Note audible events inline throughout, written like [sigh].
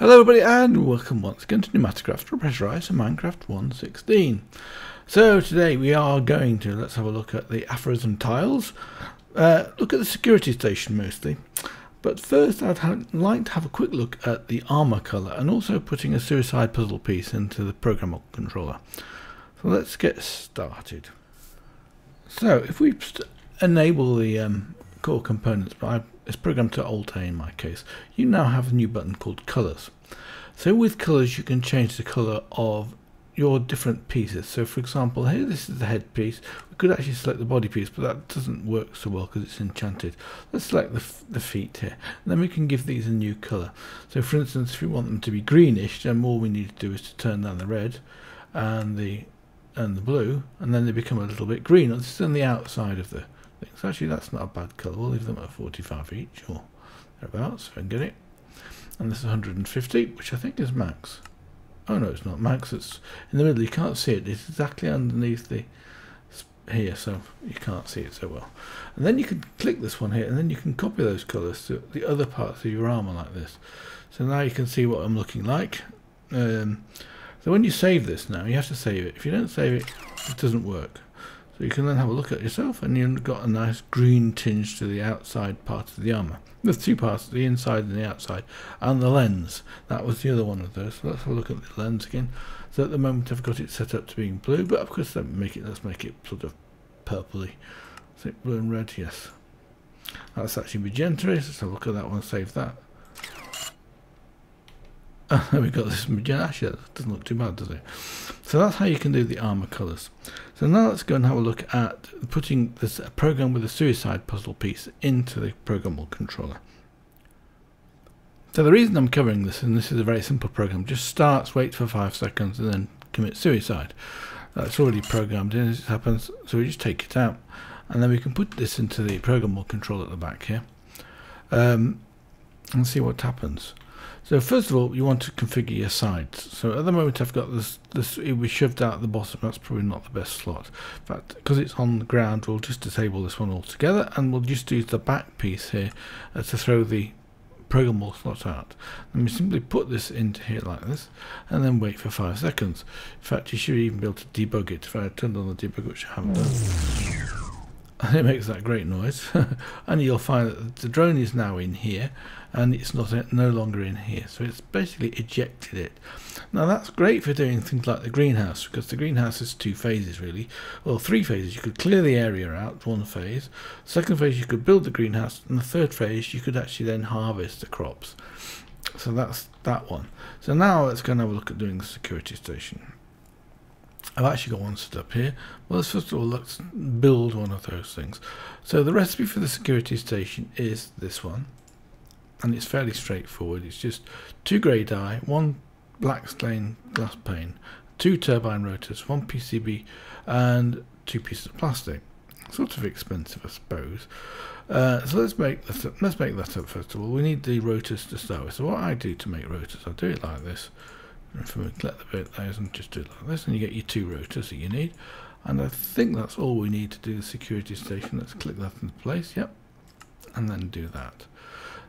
Hello everybody and welcome once again to PneumaticCraft Repressurized and Minecraft 1.16. So today we are going to, let's have a look at the aphorism tiles, uh, look at the security station mostly, but first I'd like to have a quick look at the armor color and also putting a suicide puzzle piece into the programmable controller. So let's get started. So if we enable the um, core components, but I, it's programmed to Alt A in my case, you now have a new button called Colors. So with Colors you can change the color of your different pieces. So for example, here this is the head piece. We could actually select the body piece, but that doesn't work so well because it's enchanted. Let's select the, the feet here. And then we can give these a new color. So for instance, if we want them to be greenish, then all we need to do is to turn down the red and the and the blue, and then they become a little bit green. This is on the outside of the things. Actually, that's not a bad colour. We'll leave them at 45 each, or thereabouts, if I can get it. And this is 150, which I think is max. Oh no, it's not max. It's in the middle. You can't see it. It's exactly underneath the here, so you can't see it so well. And then you can click this one here, and then you can copy those colours to the other parts of your armour like this. So now you can see what I'm looking like. Um, so when you save this now, you have to save it. If you don't save it, it doesn't work. So you can then have a look at yourself and you've got a nice green tinge to the outside part of the armour. There's two parts, the inside and the outside, and the lens. That was the other one of those. So let's have a look at the lens again. So at the moment I've got it set up to being blue, but of course let make it, let's make it sort of purpley. So blue and red, yes. That's actually magenta. Let's have a look at that one, save that. [laughs] we got this that doesn't look too bad, does it? So that's how you can do the armor colors. So now let's go and have a look at putting this program with a suicide puzzle piece into the programmable controller. So the reason I'm covering this, and this is a very simple program, just starts, waits for five seconds, and then commits suicide. That's already programmed in as it happens, so we just take it out. And then we can put this into the programmable controller at the back here. Um, and see what happens. So first of all, you want to configure your sides. So at the moment I've got this, this it was shoved out at the bottom, that's probably not the best slot. In fact, because it's on the ground, we'll just disable this one altogether and we'll just use the back piece here uh, to throw the programmable slot out. And we simply put this into here like this and then wait for five seconds. In fact, you should even be able to debug it if I turned on the debug, which I haven't done and [laughs] it makes that great noise [laughs] and you'll find that the drone is now in here and it's not no longer in here. So it's basically ejected it. Now that's great for doing things like the greenhouse because the greenhouse is two phases really. Well three phases. You could clear the area out one phase. Second phase you could build the greenhouse. And the third phase you could actually then harvest the crops. So that's that one. So now let's go and have a look at doing the security station. I've actually got one set up here. Well, let's first of all, let's build one of those things. So the recipe for the security station is this one. And it's fairly straightforward. It's just two grey die, one black stained glass pane, two turbine rotors, one PCB, and two pieces of plastic. Sort of expensive, I suppose. Uh, so let's make that up. let's make that up first of all. We need the rotors to start with. So what I do to make rotors, I do it like this. If we collect the bit those and just do it like this, and you get your two rotors that you need. And I think that's all we need to do the security station. Let's click that into place, yep. And then do that.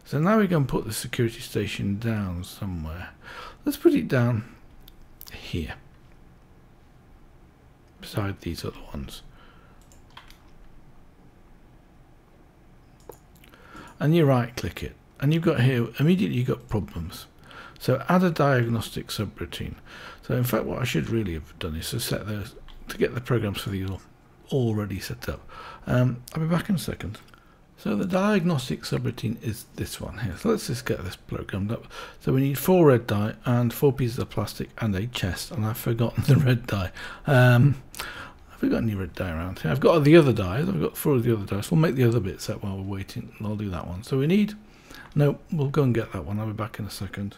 So now we can put the security station down somewhere. Let's put it down here. Beside these other ones. And you right click it. And you've got here, immediately you've got problems. So add a diagnostic subroutine. So in fact, what I should really have done is to set those to get the programs for these all already set up. Um, I'll be back in a second. So the diagnostic subroutine is this one here. So let's just get this programmed up. So we need four red dye and four pieces of plastic and a chest. And I've forgotten [laughs] the red dye. Um, have we got any red dye around here? I've got the other dyes. I've got four of the other dyes. We'll make the other bits up while we're waiting. I'll do that one. So we need... No, we'll go and get that one. I'll be back in a second.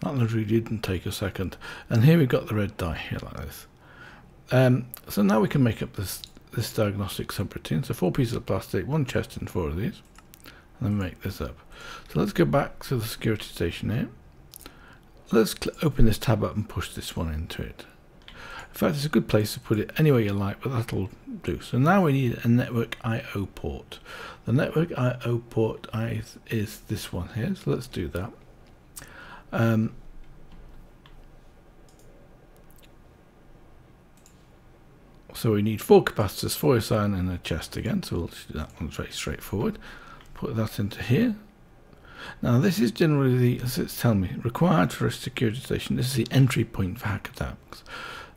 That literally didn't take a second. And here we've got the red dye here like this. Um, so now we can make up this, this diagnostic subroutine. So four pieces of plastic, one chest and four of these. And then make this up. So let's go back to the security station here. Let's open this tab up and push this one into it. In fact, it's a good place to put it anywhere you like, but that'll do. So now we need a network I.O. port. The network I.O. port is this one here, so let's do that. Um, so we need four capacitors, four SI and a chest again. So we'll that one very straightforward. Put that into here. Now this is generally the, as it's telling me, required for a security station. This is the entry point for hack attacks.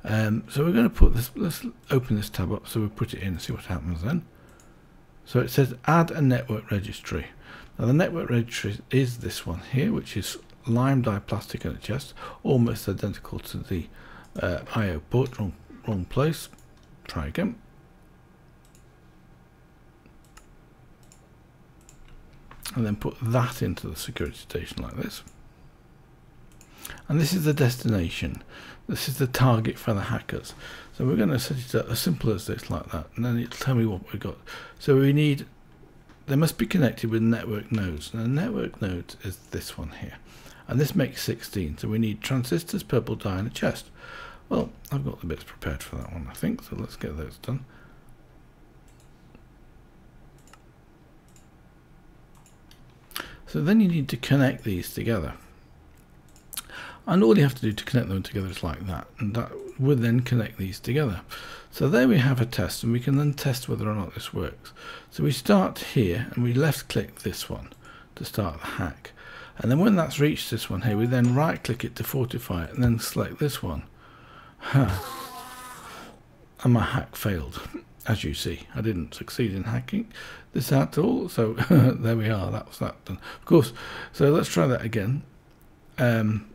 Um, so we're going to put this, let's open this tab up so we put it in and see what happens then. So it says add a network registry. Now the network registry is this one here, which is lime dye plastic and a chest, almost identical to the uh, IO port, wrong, wrong place. Try again. And then put that into the security station like this. And this is the destination. This is the target for the hackers. So we're going to set it up as simple as this like that. And then it'll tell me what we've got. So we need, they must be connected with network nodes. Now network nodes is this one here. And this makes 16. So we need transistors, purple dye and a chest. Well, I've got the bits prepared for that one, I think. So let's get those done. So then you need to connect these together. And all you have to do to connect them together is like that. And that would then connect these together. So there we have a test, and we can then test whether or not this works. So we start here, and we left click this one to start the hack. And then when that's reached this one here, we then right click it to fortify it, and then select this one. Huh. And my hack failed. As you see, I didn't succeed in hacking this at all. So [laughs] there we are. That was that done. Of course. So let's try that again. Um,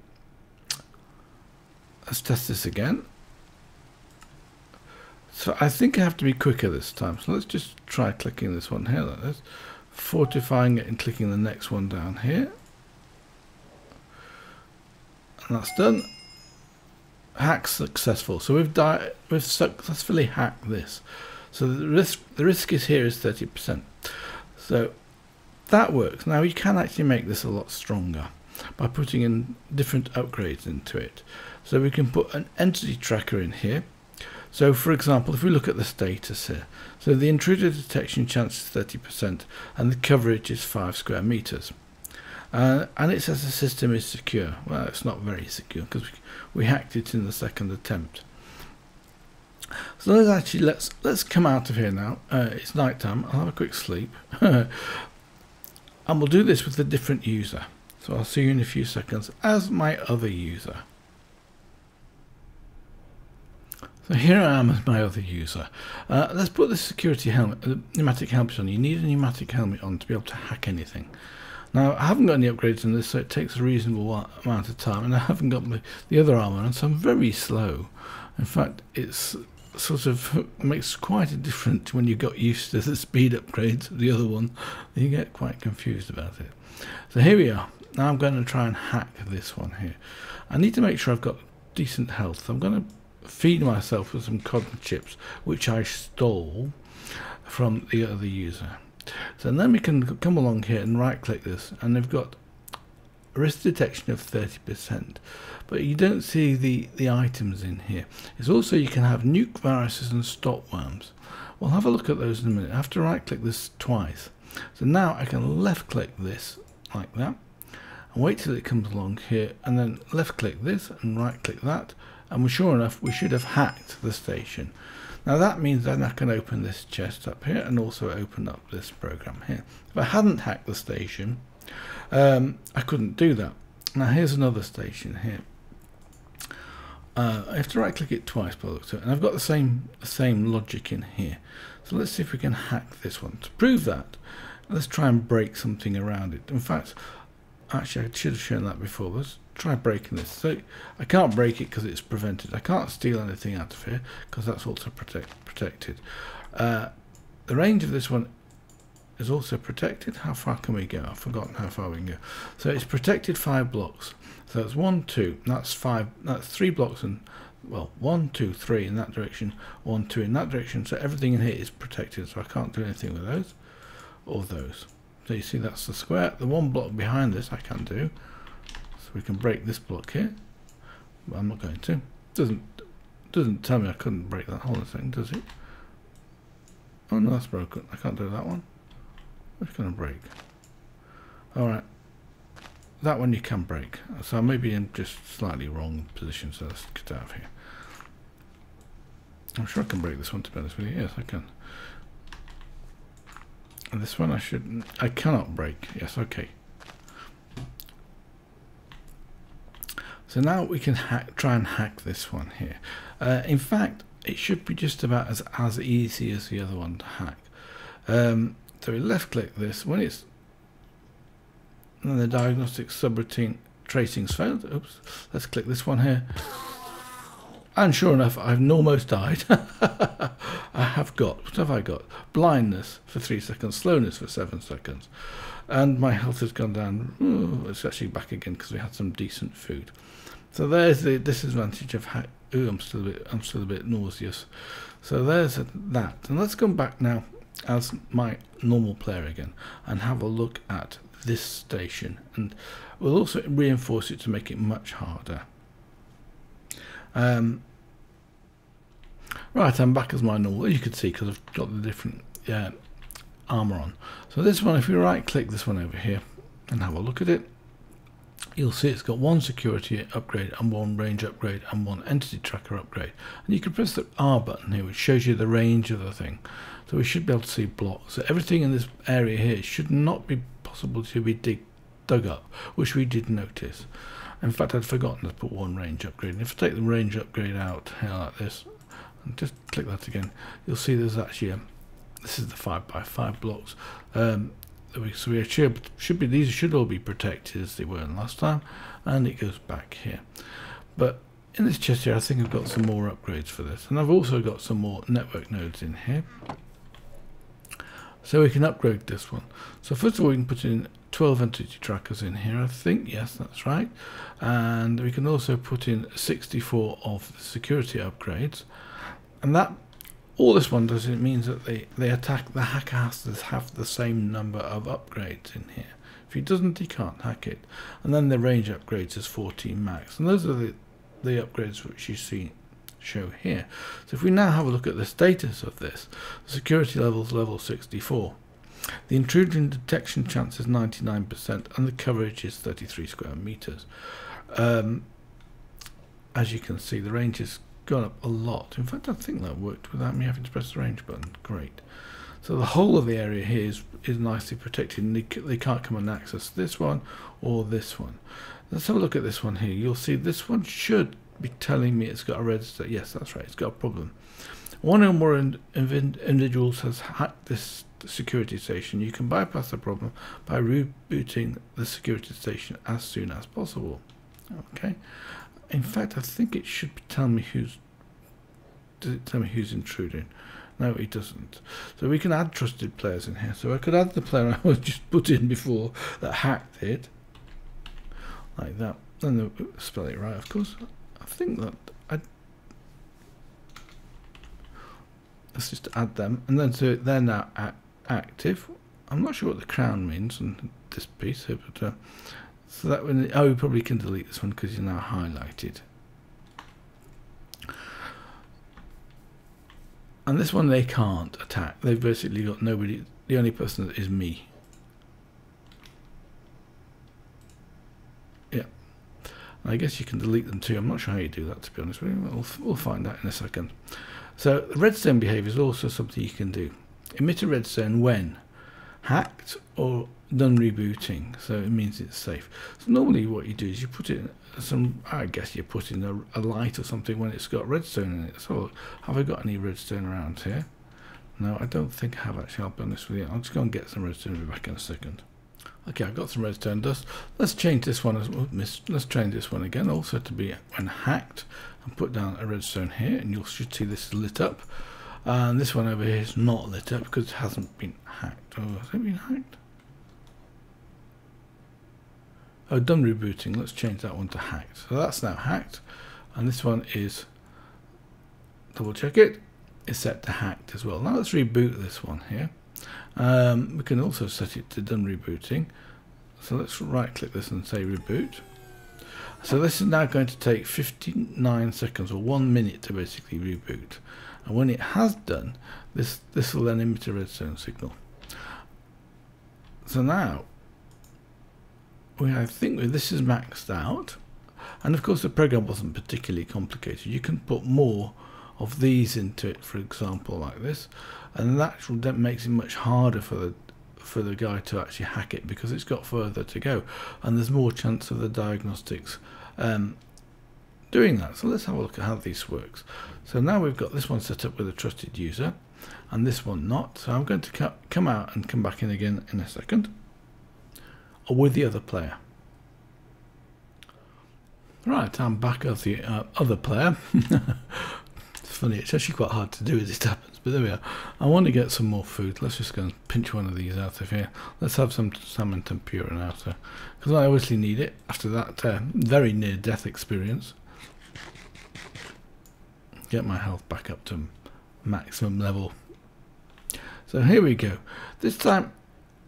Let's test this again. So I think I have to be quicker this time. So let's just try clicking this one here like this. Fortifying it and clicking the next one down here. And that's done. Hack successful. So we've we've successfully hacked this. So the risk the risk is here is 30%. So that works. Now you can actually make this a lot stronger by putting in different upgrades into it. So we can put an entity tracker in here. So for example, if we look at the status here, so the intruder detection chance is 30% and the coverage is 5 square meters. Uh, and it says the system is secure. Well, it's not very secure because we, we hacked it in the second attempt. So let's actually let's let's come out of here now. Uh, it's night time. I'll have a quick sleep, [laughs] and we'll do this with a different user. So I'll see you in a few seconds as my other user. So here I am as my other user. Uh, let's put the security helmet, the pneumatic helmet on. You need a pneumatic helmet on to be able to hack anything. Now, I haven't got any upgrades on this, so it takes a reasonable amount of time, and I haven't got the, the other armor on, so I'm very slow. In fact, it's sort of makes quite a difference when you got used to the speed upgrades of the other one. You get quite confused about it. So here we are. Now I'm going to try and hack this one here. I need to make sure I've got decent health. I'm going to feed myself with some cod 'n' chips, which I stole from the other user. So then we can come along here and right click this and they've got risk detection of 30% but you don't see the the items in here. It's also you can have nuke viruses and stop worms. We'll have a look at those in a minute. I have to right click this twice. So now I can left click this like that and wait till it comes along here and then left click this and right click that and sure enough we should have hacked the station now that means then I can open this chest up here and also open up this program here. If I hadn't hacked the station um, I couldn't do that. Now here's another station here. Uh, I have to right click it twice by the and I've got the same the same logic in here. So let's see if we can hack this one. To prove that let's try and break something around it. In fact actually I should have shown that before let's try breaking this. So I can't break it because it's prevented. I can't steal anything out of here because that's also protect, protected. Uh, the range of this one is also protected. How far can we go? I've forgotten how far we can go. So it's protected five blocks. So that's one, two. That's five. That's three blocks and well, one, two, three in that direction. One, two in that direction. So everything in here is protected. So I can't do anything with those or those. So you see that's the square. The one block behind this I can do. So we can break this block here. But I'm not going to. Doesn't doesn't tell me I couldn't break that whole thing, does it? Oh no, that's broken. I can't do that one. It's going to break. Alright. that one you can break. So maybe in just slightly wrong position, so let's get out of here. I'm sure I can break this one to be honest with you. Yes, I can. And this one I should I cannot break. Yes, okay. So now we can hack, try and hack this one here. Uh, in fact, it should be just about as, as easy as the other one to hack. Um, so we left click this. When it's and the diagnostic subroutine tracing's failed. Oops. Let's click this one here. And sure enough, I've almost died. [laughs] I have got, what have I got? Blindness for three seconds, slowness for seven seconds. And my health has gone down. Ooh, it's actually back again because we had some decent food. So there's the disadvantage of how, ooh, I'm still a bit, I'm still a bit nauseous. So there's that. And let's come back now as my normal player again and have a look at this station and we'll also reinforce it to make it much harder. Um, right, I'm back as my normal, you can see because I've got the different uh, armor on. So this one, if we right click this one over here and have a look at it, you'll see it's got one security upgrade and one range upgrade and one entity tracker upgrade. And you can press the R button here, which shows you the range of the thing. So we should be able to see blocks. So everything in this area here should not be possible to be dig, dug up, which we did notice. In fact, I'd forgotten to put one range upgrade. And if I take the range upgrade out here like this, just click that again, you'll see there's actually a, this is the 5 by 5 blocks. Um, so we should, should be these should all be protected as they were in last time, and it goes back here. But in this chest here, I think I've got some more upgrades for this, and I've also got some more network nodes in here. So we can upgrade this one. So first of all, we can put in 12 entity trackers in here, I think. Yes, that's right. And we can also put in 64 of the security upgrades. And that all this one does, it means that they, they attack, the hacker has to have the same number of upgrades in here. If he doesn't, he can't hack it. And then the range upgrades is 14 max. And those are the, the upgrades which you see show here. So if we now have a look at the status of this, the security level is level 64. The intrusion detection chance is 99% and the coverage is 33 square meters. Um, as you can see, the range has gone up a lot. In fact, I think that worked without me having to press the range button. Great. So the whole of the area here is, is nicely protected and they, they can't come and access this one or this one. Let's have a look at this one here. You'll see this one should be telling me it's got a red state. Yes, that's right. It's got a problem. One or more individuals has hacked this security station. You can bypass the problem by rebooting the security station as soon as possible. Okay. In fact, I think it should tell me who's. Does it tell me who's intruding? No, it doesn't. So we can add trusted players in here. So I could add the player [laughs] I was just put in before that hacked it, like that. And spell it right, of course I think that I let's just add them and then so they're now active I'm not sure what the crown means on this piece here but uh, so that when oh you probably can delete this one because you're now highlighted and this one they can't attack they've basically got nobody the only person is me yeah I guess you can delete them too. I'm not sure how you do that, to be honest with you. We'll, we'll find out in a second. So redstone behavior is also something you can do. Emit a redstone when hacked or done rebooting. So it means it's safe. So normally what you do is you put in some, I guess you put in a, a light or something when it's got redstone in it. So have I got any redstone around here? No, I don't think I have actually. I'll be honest with you. I'll just go and get some redstone and be back in a second. Okay, I've got some redstone dust. Let's change this one as oh, well. Let's change this one again, also to be when hacked, and put down a redstone here, and you should see this is lit up. And this one over here is not lit up because it hasn't been hacked. Oh, has it been hacked? Oh, done rebooting. Let's change that one to hacked. So that's now hacked, and this one is double check it. Is set to hacked as well. Now let's reboot this one here. Um, we can also set it to done rebooting. So let's right click this and say reboot. So this is now going to take 59 seconds or one minute to basically reboot. And when it has done, this, this will then emit a redstone signal. So now, we I think this is maxed out. And of course the program wasn't particularly complicated. You can put more of these into it for example like this. And that that makes it much harder for the for the guy to actually hack it because it's got further to go. And there's more chance of the diagnostics um, doing that so let's have a look at how this works so now we've got this one set up with a trusted user and this one not so I'm going to come out and come back in again in a second or with the other player right I'm back as the uh, other player [laughs] it's funny it's actually quite hard to do as it happens but there we are. I want to get some more food. Let's just go and pinch one of these out of here. Let's have some salmon tempura now, because I obviously need it after that uh, very near death experience. Get my health back up to maximum level. So here we go. This time,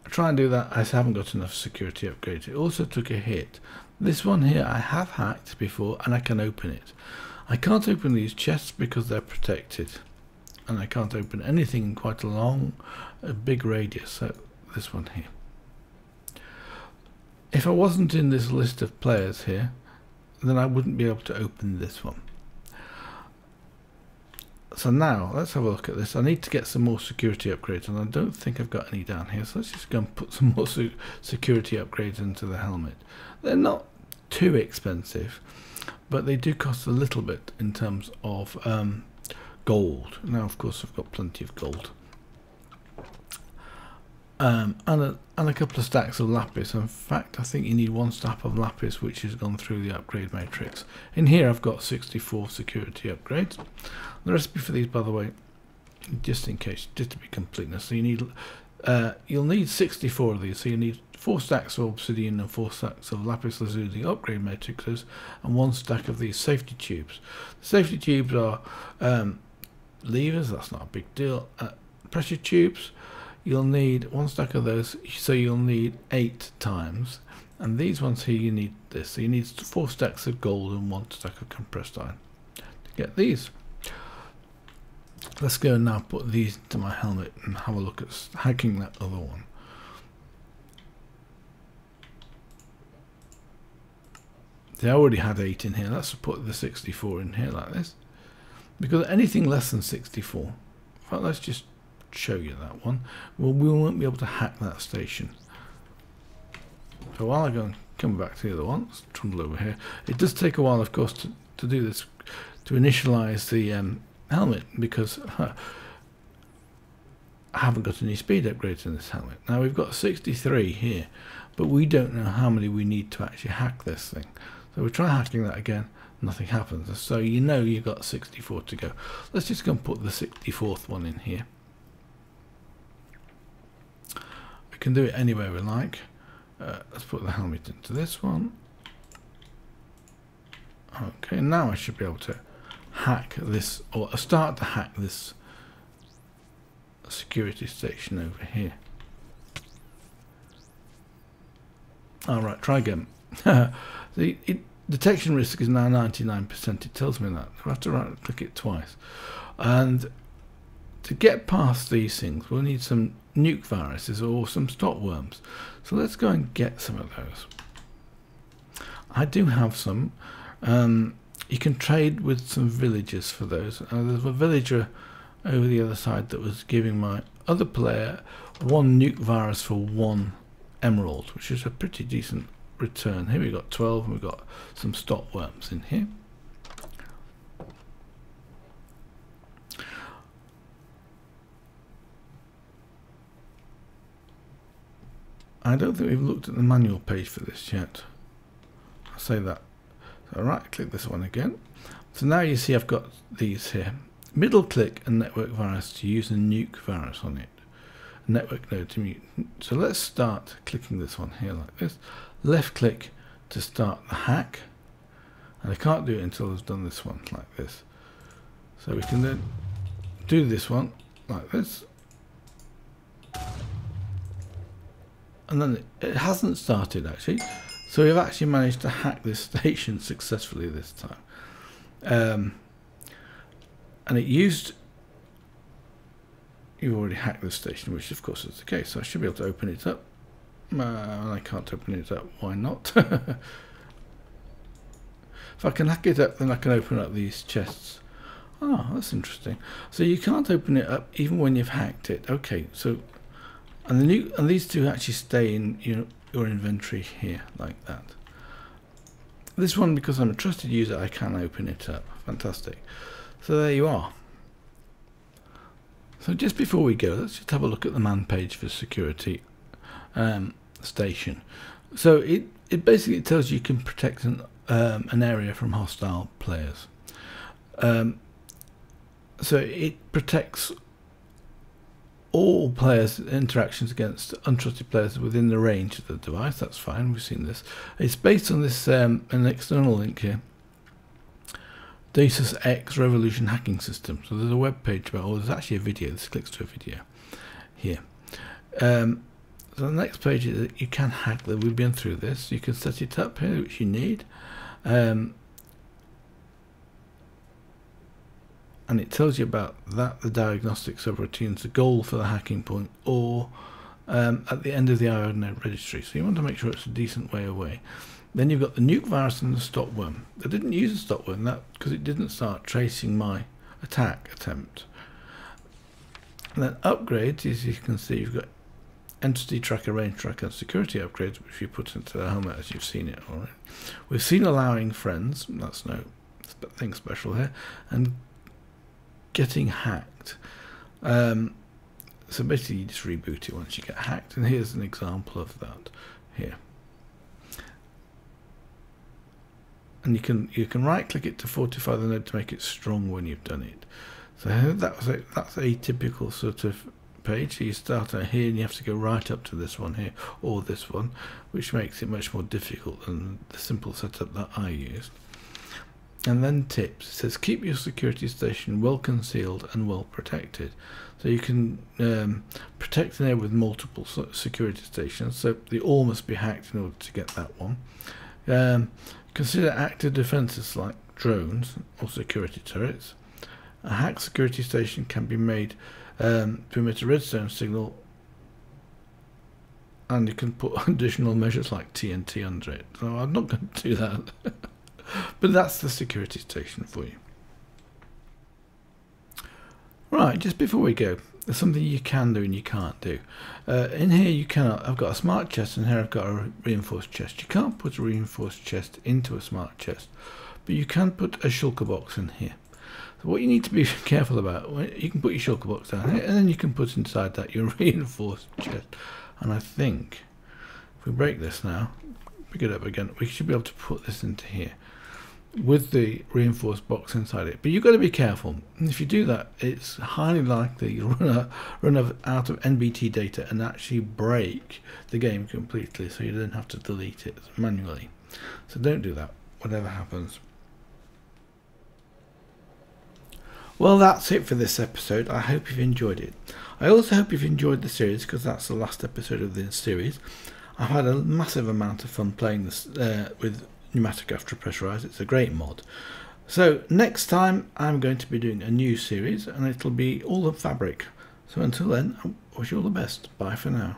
I try and do that. I haven't got enough security upgrades. It also took a hit. This one here I have hacked before and I can open it. I can't open these chests because they're protected and I can't open anything in quite a long, a big radius. So this one here. If I wasn't in this list of players here, then I wouldn't be able to open this one. So now, let's have a look at this. I need to get some more security upgrades, and I don't think I've got any down here. So let's just go and put [laughs] some more security upgrades into the helmet. They're not too expensive, but they do cost a little bit in terms of um, gold. Now, of course, I've got plenty of gold. Um, and, a, and a couple of stacks of lapis. In fact, I think you need one stack of lapis, which has gone through the upgrade matrix. In here, I've got 64 security upgrades. The recipe for these, by the way, just in case, just to be completeness, so you need, uh, you'll need 64 of these. So you need four stacks of obsidian and four stacks of lapis lazuli upgrade matrices, and one stack of these safety tubes. The safety tubes are um, levers, that's not a big deal. Uh, pressure tubes, you'll need one stack of those, so you'll need eight times. And these ones here, you need this. So you need four stacks of gold and one stack of compressed iron to get these. Let's go now put these into my helmet and have a look at hacking that other one. They already had 8 in here. Let's put the 64 in here like this because anything less than 64 well, let's just show you that one well we won't be able to hack that station so while I go and come back to the other one let's over here it does take a while of course to, to do this to initialize the um, helmet because I haven't got any speed upgrades in this helmet now we've got 63 here but we don't know how many we need to actually hack this thing so we try hacking that again nothing happens. So you know you've got 64 to go. Let's just go and put the 64th one in here. We can do it anywhere we like. Uh, let's put the helmet into this one. Okay, now I should be able to hack this, or start to hack this security station over here. Alright, try again. [laughs] the, it, detection risk is now 99%. It tells me that. I have to right click it twice. And to get past these things, we'll need some nuke viruses or some stop worms. So let's go and get some of those. I do have some. Um, you can trade with some villagers for those. Uh, there's a villager over the other side that was giving my other player one nuke virus for one emerald, which is a pretty decent return. Here we've got 12 and we've got some stop worms in here. I don't think we've looked at the manual page for this yet. I'll say that. So right click this one again. So now you see I've got these here. Middle click and network virus to use a nuke virus on it. Network node to mute. So let's start clicking this one here like this left click to start the hack and I can't do it until I've done this one like this so we can then do this one like this and then it, hasn't started actually so we've actually managed to hack this [laughs] station successfully this time um, and it used you've already hacked the station which of course is the case so I should be able to open it up Uh, I can't open it up. Why not? [laughs] if I can hack it up, then I can open up these chests. Oh, that's interesting. So you can't open it up even when you've hacked it. Okay, so and the new and these two actually stay in your your inventory here like that. This one, because I'm a trusted user, I can open it up. Fantastic. So there you are. So just before we go, let's just have a look at the man page for security um, station. So it, it basically tells you you can protect an, um, an area from hostile players. Um, so it protects all players' interactions against untrusted players within the range of the device. That's fine. We've seen this. It's based on this um, an external link here. Deus Ex Revolution hacking system. So there's a web page about. Oh, there's actually a video. This clicks to a video here. Um, so the next page is that you can hack that. We've been through this. You can set it up here, which you need. Um, and it tells you about that, the diagnostic subroutines, the goal for the hacking point, or um, at the end of the IONet registry. So you want to make sure it's a decent way away. Then you've got the nuke virus and the stop worm. I didn't use the stop worm that because it didn't start tracing my attack attempt. And then upgrades, as you can see, you've got entity tracker, range tracker, and security upgrades, which you put into the helmet as you've seen it already. We've seen allowing friends, that's no thing special here, and getting hacked. Um, so basically you just reboot it once you get hacked and here's an example of that here. And you can you can right click it to fortify the node to make it strong when you've done it. So that was a, that's a typical sort of page. So you start out here and you have to go right up to this one here or this one, which makes it much more difficult than the simple setup that I used. And then tips. It says keep your security station well concealed and well protected. So you can um, protect there with multiple security stations. So they all must be hacked in order to get that one. Um, consider active defenses like drones or security turrets. A hacked security station can be made um, to emit a redstone signal and you can put [laughs] additional measures like TNT under it. So I'm not going to do that. [laughs] but that's the security station for you. Right, just before we go, there's something you can do and you can't do. Uh, in here you cannot, I've got a smart chest and here I've got a reinforced chest. You can't put a reinforced chest into a smart chest, but you can put a shulker box in here. So what you need to be [laughs] careful about, you can put your shulker box down here and then you can put inside that your [laughs] reinforced chest. And I think, if we break this now, pick it up again, we should be able to put this into here with the reinforced box inside it. But you've got to be careful. If you do that, it's highly likely you'll run, run out of NBT data and actually break the game completely, so you then have to delete it manually. So don't do that, whatever happens. Well, that's it for this episode. I hope you've enjoyed it. I also hope you've enjoyed the series because that's the last episode of this series. I've had a massive amount of fun playing this uh, with PneumaticCraft Repressurized. It's a great mod. So next time I'm going to be doing a new series and it'll be all the fabric. So until then, I wish you all the best. Bye for now.